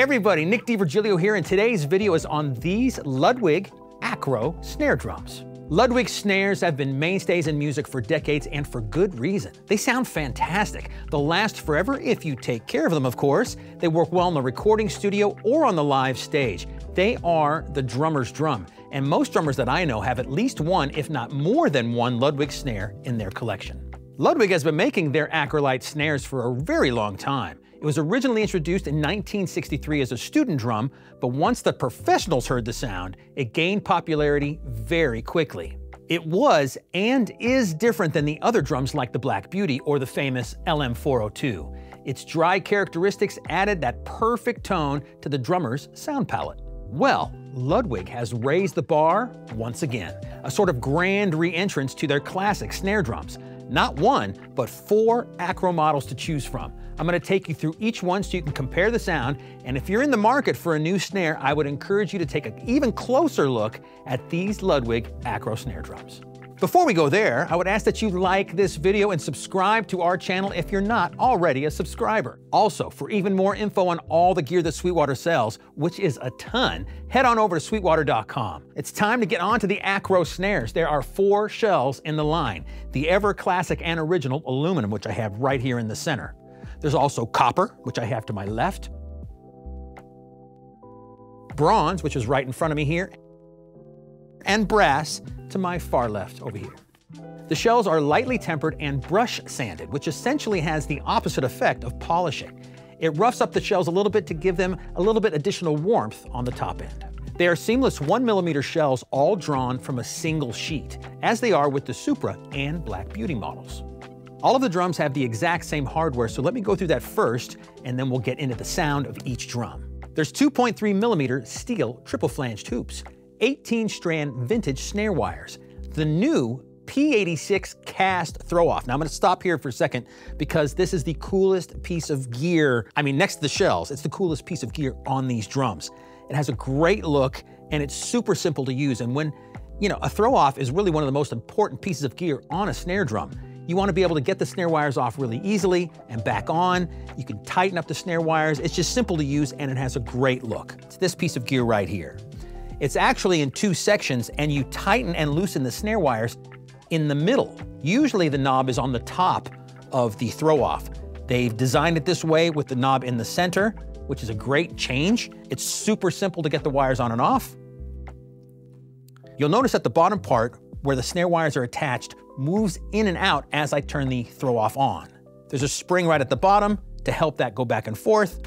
Everybody, Nick D'Virgilio here and today's video is on these Ludwig Acro snare drums. Ludwig snares have been mainstays in music for decades and for good reason. They sound fantastic. They'll last forever if you take care of them, of course. They work well in the recording studio or on the live stage. They are the drummer's drum, and most drummers that I know have at least one, if not more than one Ludwig snare in their collection. Ludwig has been making their Acrolite snares for a very long time. It was originally introduced in 1963 as a student drum, but once the professionals heard the sound, it gained popularity very quickly. It was and is different than the other drums like the Black Beauty or the famous LM402. Its dry characteristics added that perfect tone to the drummer's sound palette. Well, Ludwig has raised the bar once again, a sort of grand re-entrance to their classic snare drums. Not one, but four Acro models to choose from. I'm gonna take you through each one so you can compare the sound, and if you're in the market for a new snare, I would encourage you to take an even closer look at these Ludwig Acro snare drums. Before we go there, I would ask that you like this video and subscribe to our channel if you're not already a subscriber. Also, for even more info on all the gear that Sweetwater sells, which is a ton, head on over to sweetwater.com. It's time to get on to the Acro snares. There are four shells in the line. The ever classic and original aluminum, which I have right here in the center. There's also copper, which I have to my left. Bronze, which is right in front of me here. And brass to my far left over here. The shells are lightly tempered and brush sanded, which essentially has the opposite effect of polishing. It roughs up the shells a little bit to give them a little bit additional warmth on the top end. They are seamless one millimeter shells all drawn from a single sheet, as they are with the Supra and Black Beauty models. All of the drums have the exact same hardware, so let me go through that first, and then we'll get into the sound of each drum. There's 2.3 millimeter steel triple flanged hoops, 18 strand vintage snare wires, the new P86 cast throw off. Now I'm gonna stop here for a second because this is the coolest piece of gear. I mean, next to the shells, it's the coolest piece of gear on these drums. It has a great look and it's super simple to use. And when, you know, a throw off is really one of the most important pieces of gear on a snare drum. You want to be able to get the snare wires off really easily and back on. You can tighten up the snare wires. It's just simple to use and it has a great look. It's this piece of gear right here. It's actually in two sections and you tighten and loosen the snare wires in the middle. Usually the knob is on the top of the throw off. They've designed it this way with the knob in the center, which is a great change. It's super simple to get the wires on and off. You'll notice at the bottom part where the snare wires are attached moves in and out as I turn the throw off on. There's a spring right at the bottom to help that go back and forth.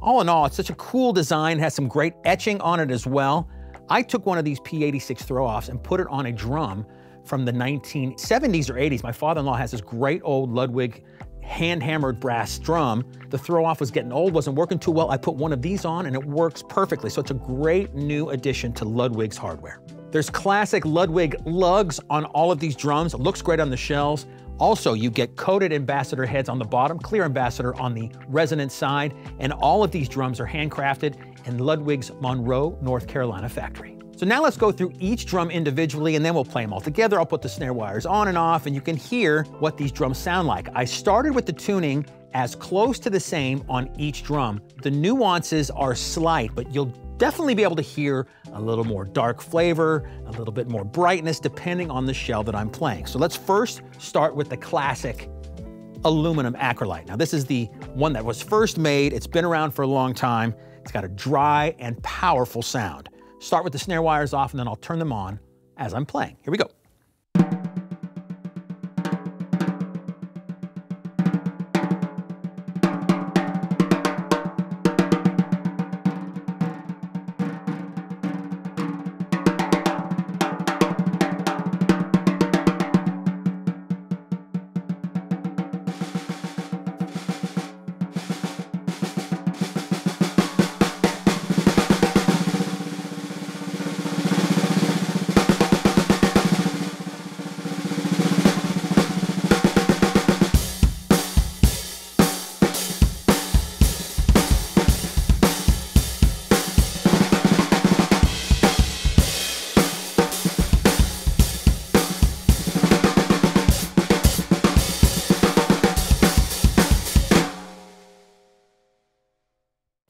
All in all, it's such a cool design, has some great etching on it as well. I took one of these P86 throw-offs and put it on a drum from the 1970s or 80s. My father-in-law has this great old Ludwig hand-hammered brass drum. The throw-off was getting old, wasn't working too well. I put one of these on and it works perfectly. So it's a great new addition to Ludwig's hardware. There's classic Ludwig lugs on all of these drums. It looks great on the shells. Also, you get coated ambassador heads on the bottom, clear ambassador on the resonance side, and all of these drums are handcrafted in Ludwig's Monroe, North Carolina factory. So now let's go through each drum individually and then we'll play them all together. I'll put the snare wires on and off and you can hear what these drums sound like. I started with the tuning as close to the same on each drum. The nuances are slight, but you'll definitely be able to hear a little more dark flavor, a little bit more brightness, depending on the shell that I'm playing. So let's first start with the classic aluminum Acrolite. Now this is the one that was first made. It's been around for a long time. It's got a dry and powerful sound. Start with the snare wires off and then I'll turn them on as I'm playing. Here we go.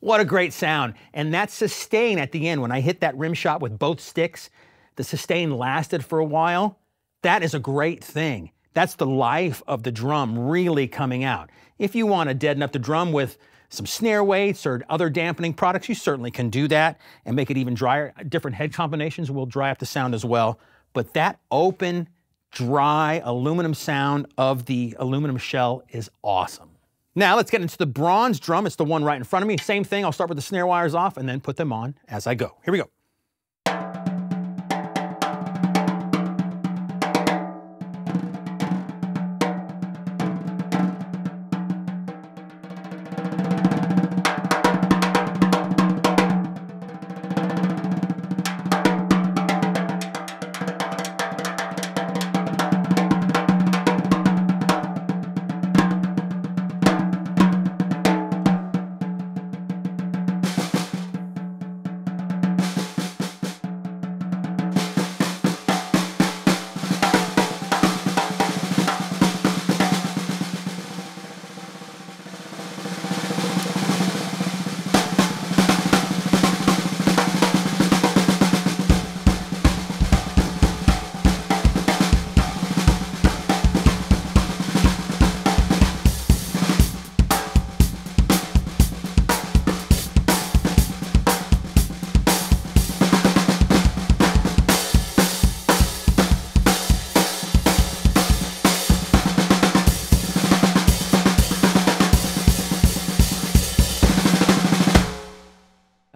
What a great sound. And that sustain at the end, when I hit that rim shot with both sticks, the sustain lasted for a while. That is a great thing. That's the life of the drum really coming out. If you want to deaden up the drum with some snare weights or other dampening products, you certainly can do that and make it even drier. Different head combinations will dry up the sound as well. But that open, dry aluminum sound of the aluminum shell is awesome. Now let's get into the bronze drum. It's the one right in front of me. Same thing, I'll start with the snare wires off and then put them on as I go. Here we go.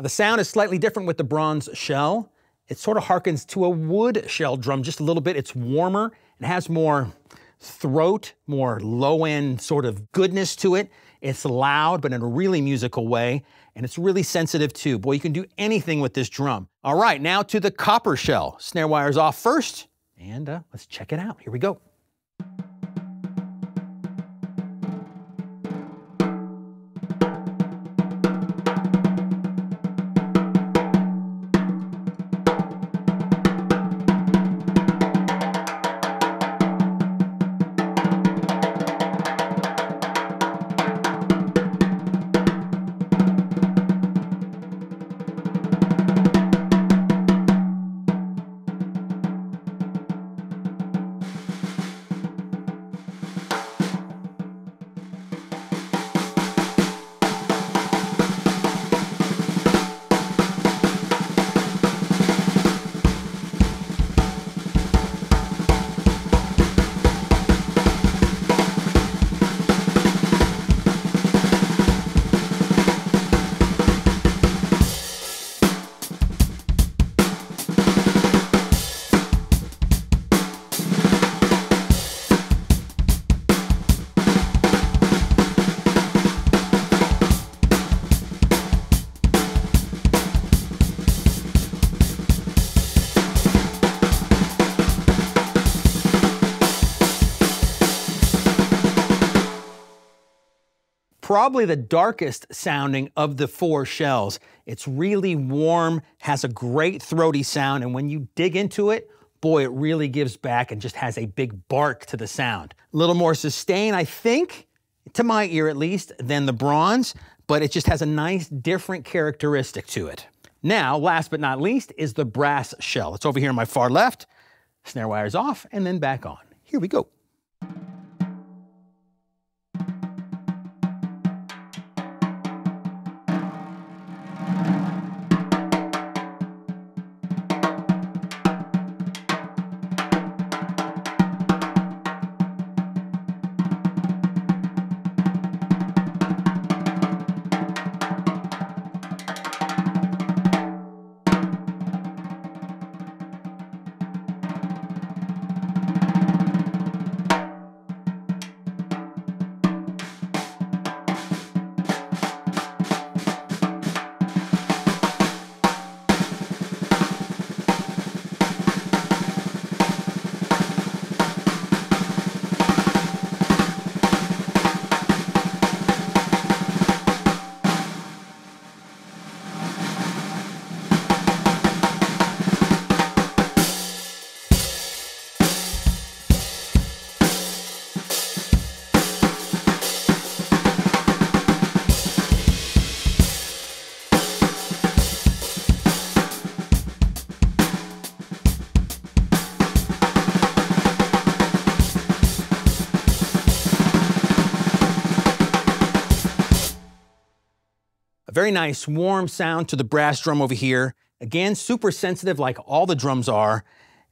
The sound is slightly different with the bronze shell. It sort of harkens to a wood shell drum just a little bit. It's warmer. It has more throat, more low end sort of goodness to it. It's loud, but in a really musical way. And it's really sensitive too. Boy, you can do anything with this drum. All right, now to the copper shell. Snare wires off first. And uh, let's check it out. Here we go. Probably the darkest sounding of the four shells. It's really warm, has a great throaty sound, and when you dig into it, boy, it really gives back and just has a big bark to the sound. A little more sustain, I think, to my ear at least, than the bronze, but it just has a nice different characteristic to it. Now, last but not least, is the brass shell. It's over here on my far left. Snare wires off and then back on. Here we go. Very nice, warm sound to the brass drum over here. Again, super sensitive like all the drums are,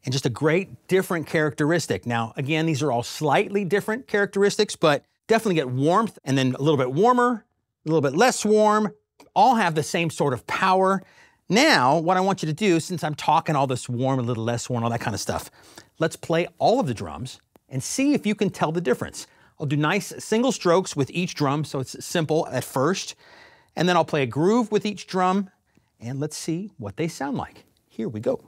and just a great different characteristic. Now, again, these are all slightly different characteristics, but definitely get warmth and then a little bit warmer, a little bit less warm, all have the same sort of power. Now, what I want you to do, since I'm talking all this warm, a little less warm, all that kind of stuff, let's play all of the drums and see if you can tell the difference. I'll do nice single strokes with each drum, so it's simple at first. And then I'll play a groove with each drum, and let's see what they sound like. Here we go.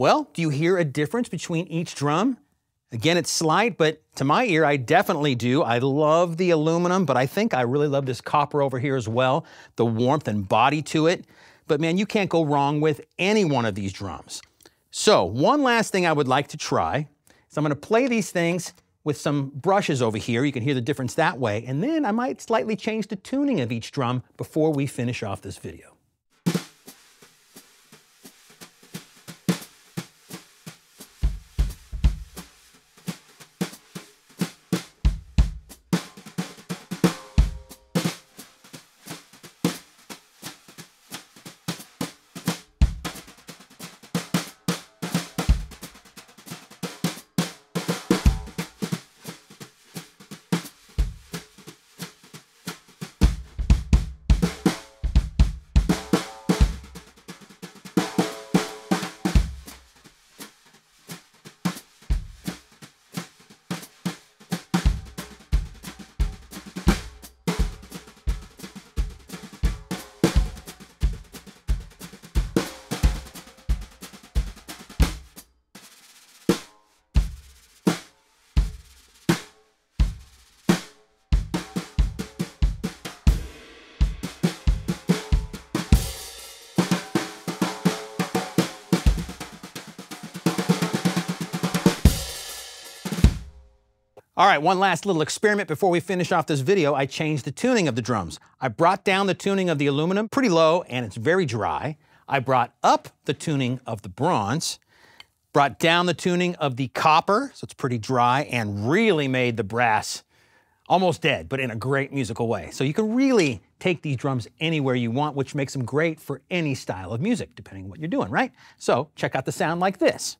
Well, do you hear a difference between each drum? Again, it's slight, but to my ear, I definitely do. I love the aluminum, but I think I really love this copper over here as well, the warmth and body to it. But man, you can't go wrong with any one of these drums. So one last thing I would like to try is I'm gonna play these things with some brushes over here. You can hear the difference that way. And then I might slightly change the tuning of each drum before we finish off this video. All right, one last little experiment before we finish off this video. I changed the tuning of the drums. I brought down the tuning of the aluminum pretty low and it's very dry. I brought up the tuning of the bronze, brought down the tuning of the copper, so it's pretty dry, and really made the brass almost dead, but in a great musical way. So you can really take these drums anywhere you want, which makes them great for any style of music, depending on what you're doing, right? So check out the sound like this.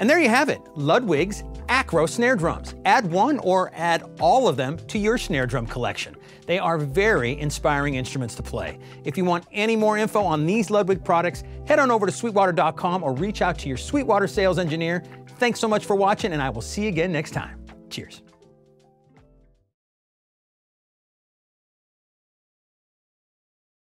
And there you have it, Ludwig's Acro snare drums. Add one or add all of them to your snare drum collection. They are very inspiring instruments to play. If you want any more info on these Ludwig products, head on over to sweetwater.com or reach out to your Sweetwater sales engineer. Thanks so much for watching, and I will see you again next time. Cheers.